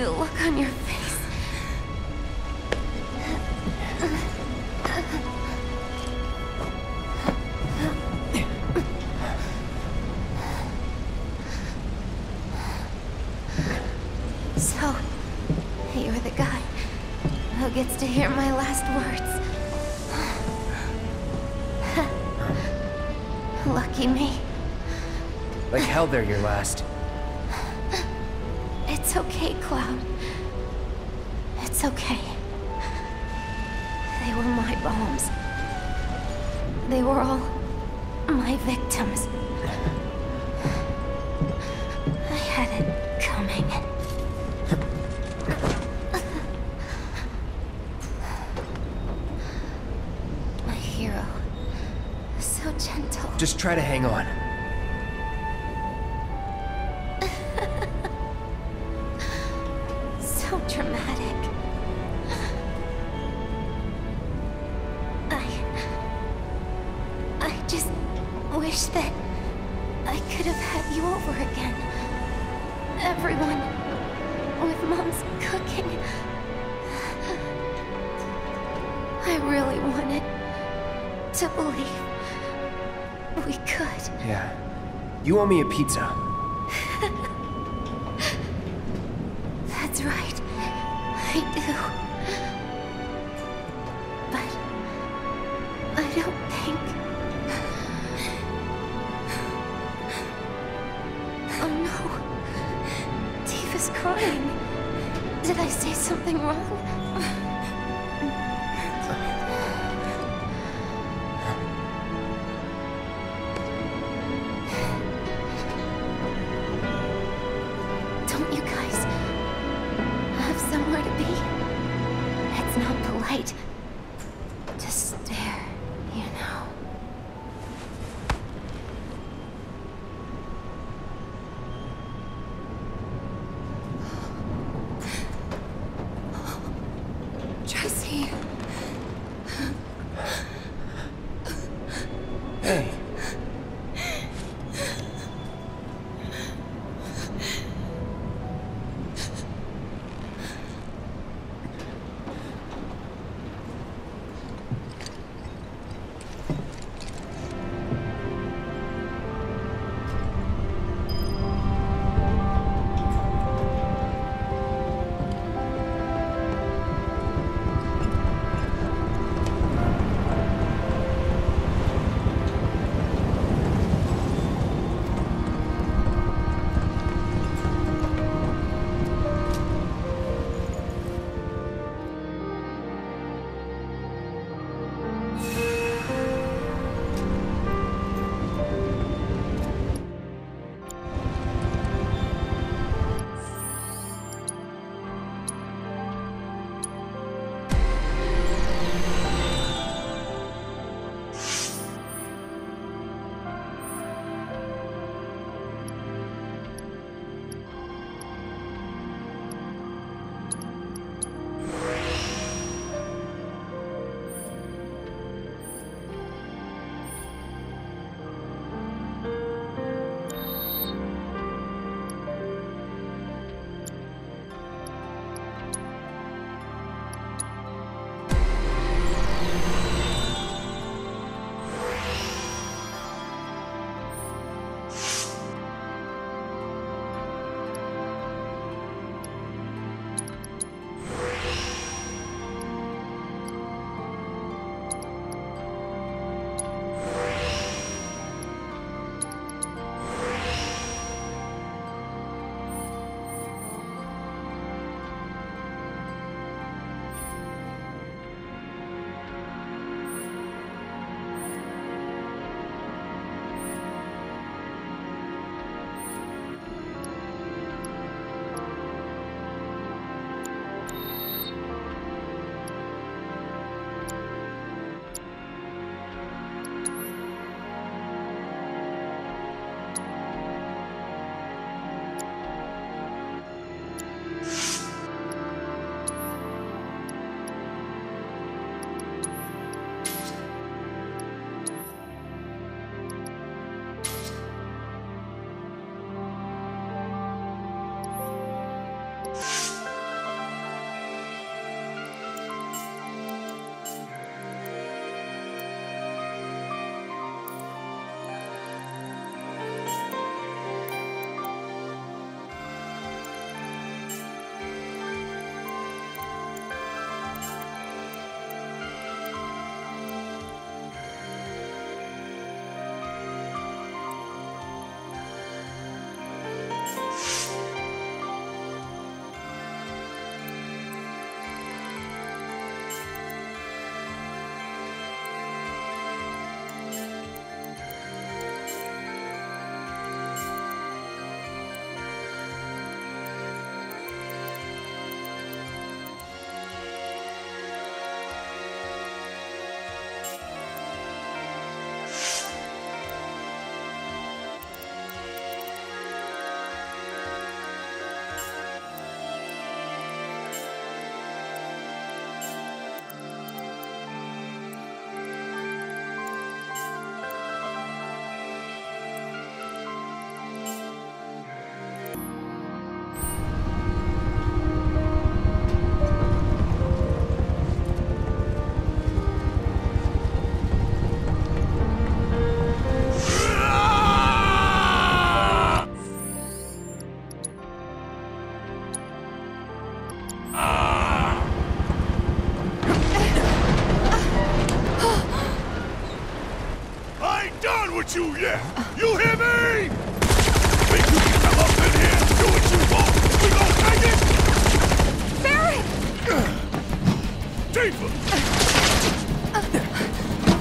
that look on your face. So, you're the guy who gets to hear my last words. Lucky me. Like hell they're your last. Just try to hang on. me a pizza. That's right. I do. But... I don't think... Oh no. Dave is crying. Did I say something wrong?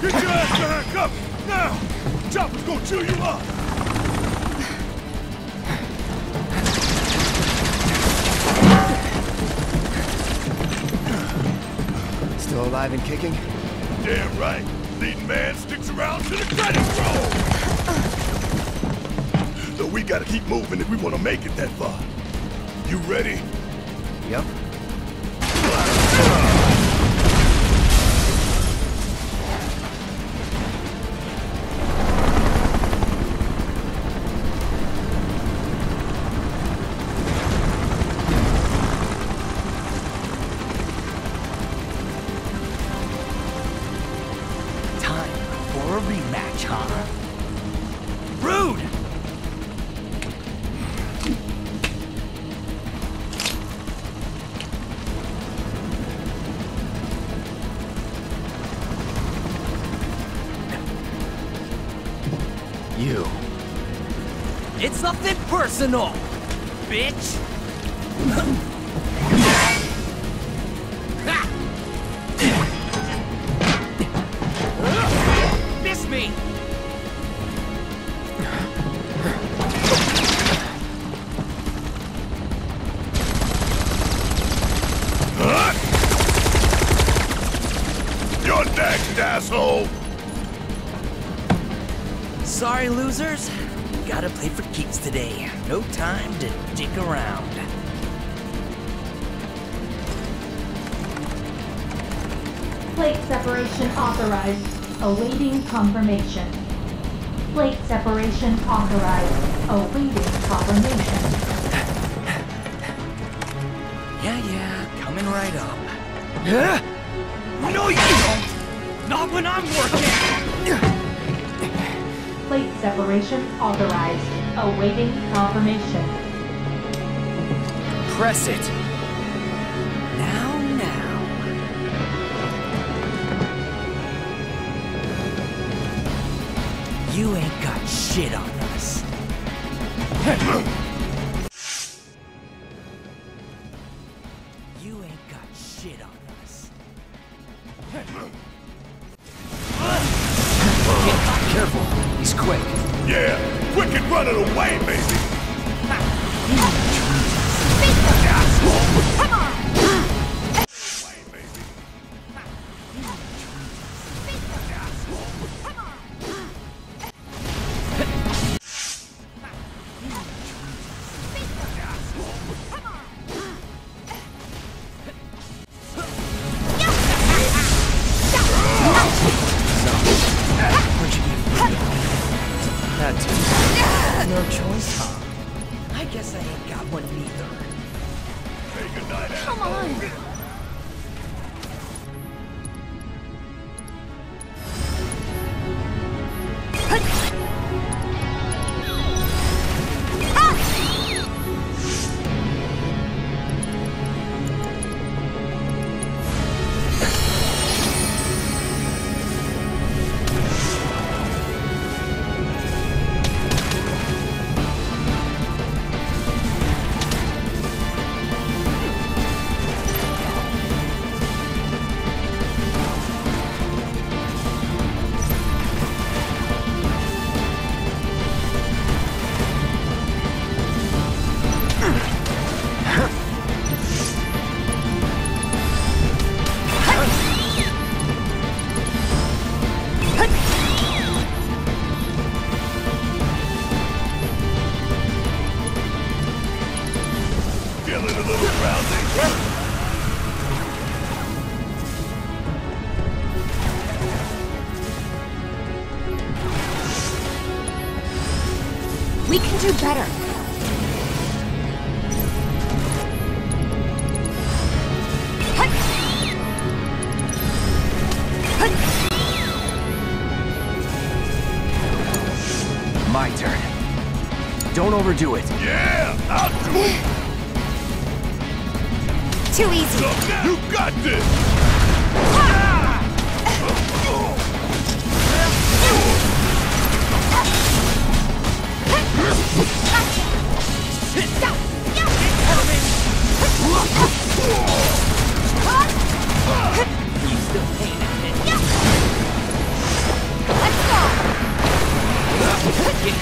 Get your ass back up! Now! Chopper's gonna chew you up! Still alive and kicking? Damn right! Leading man sticks around to the credits roll! So we gotta keep moving if we wanna make it that far. You ready? Yep. It's nothing personal, bitch! Plate separation authorized. Awaiting confirmation. Plate separation authorized. Awaiting confirmation. Yeah, yeah, coming right up. No, you don't! Not when I'm working! Plate separation authorized. Awaiting confirmation. Press it! You ain't got shit on us. You ain't got shit on us. Careful, he's quick. Yeah, quick and running away, baby! Come on! We can do better. My turn. Don't overdo it. Yeah, I'll do it! Too easy. You got this!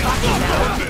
fucking know.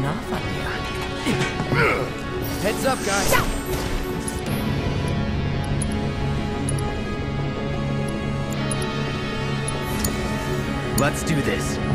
went off on you. Heads up, guys. Stop. Let's do this.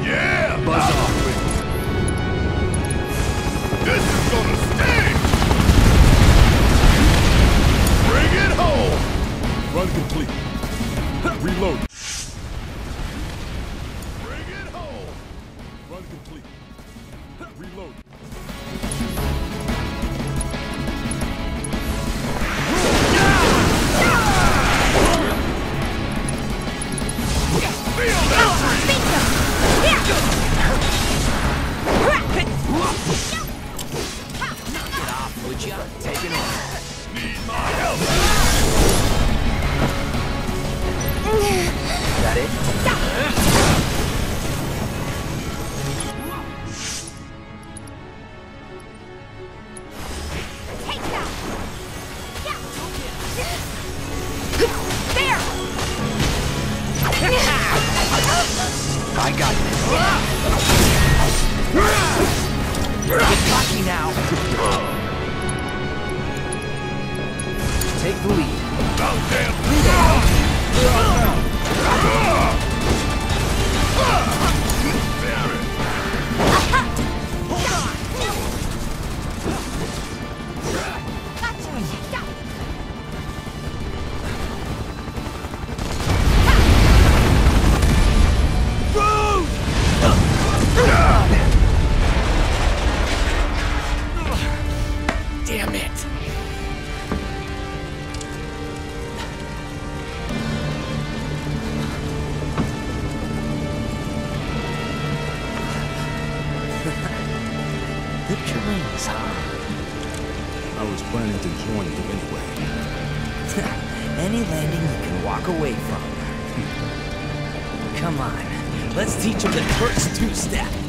Come on, let's teach him the first two steps.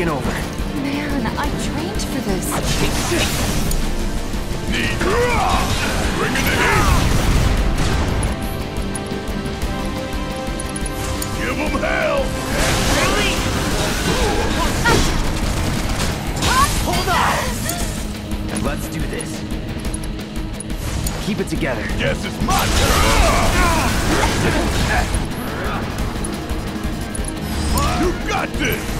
taken over. Man, I trained for this. Bring it in! Give him hell! Really? Hold on! And let's do this. Keep it together. Yes, it's my turn! You got this!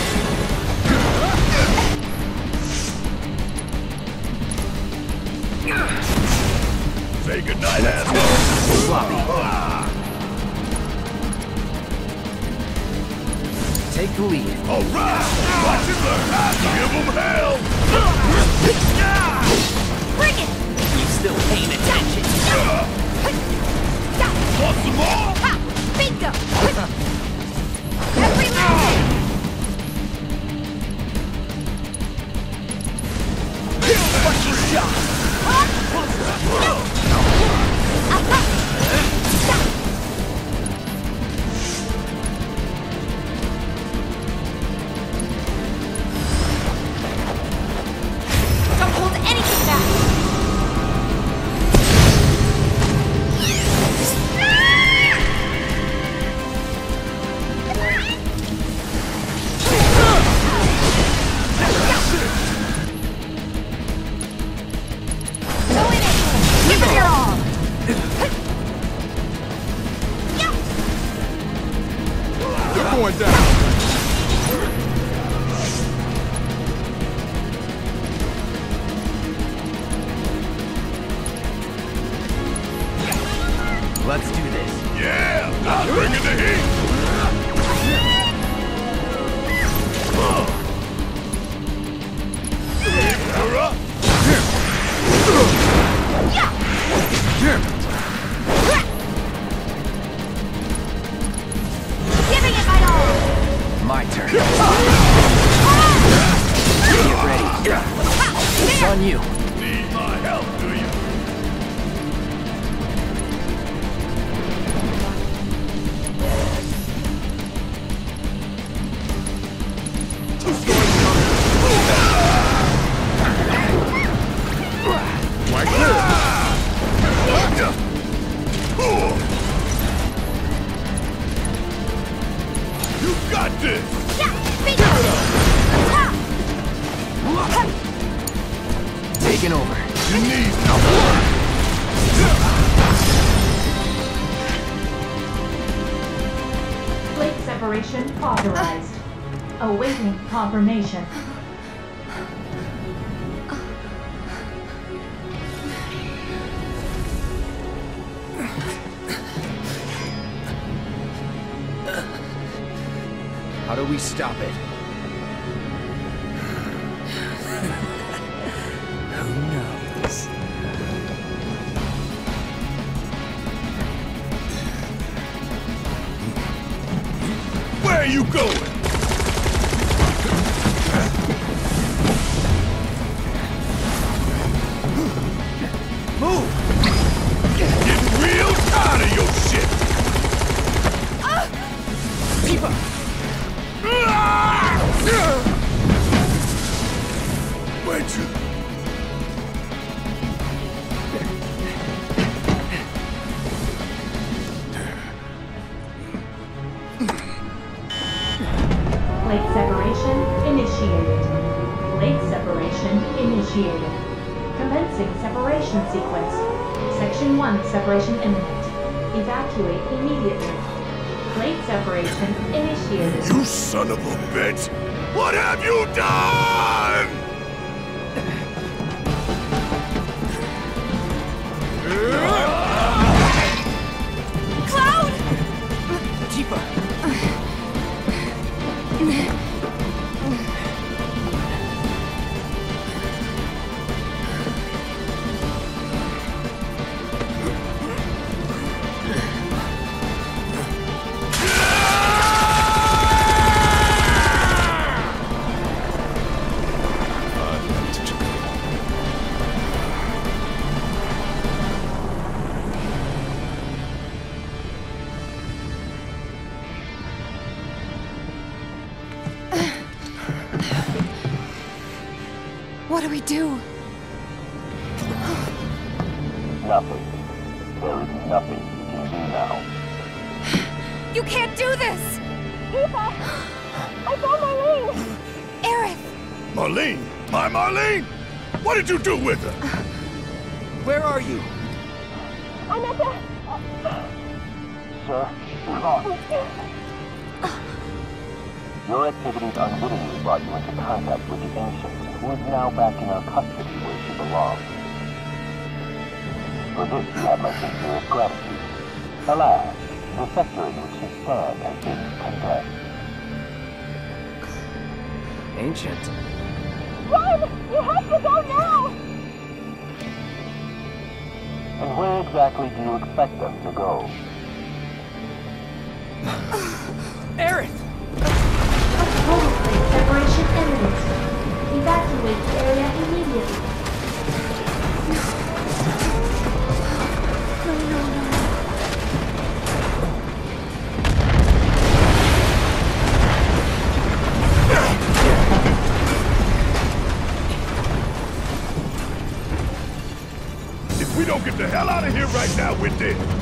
Say goodnight, Let's. Sloppy. Take the lead. All right! Watch learn! Give hell! Bring it! You still paying attention? Want some more? Ha! Bingo! Kill shot! Huh? How do we stop it? Who knows? Where are you going? Initiated. Commencing separation sequence. Section 1 separation imminent. Evacuate immediately. Plate separation initiated. You son of a bitch! What have you done? Cloud! did you do with her? Where are you? I'm at the... Sir, you're lost. Your activities unwittingly brought you into contact with the Ancients, who is now back in our custody where she belongs. For this you have my sincerest gratitude. Alas, the sector in which you stand has been condemned. Ancient. Run! You have to go now! And where exactly do you expect them to go? Aerith! Total separation imminent. Evacuate the area immediately. No, no, no. If we're dead.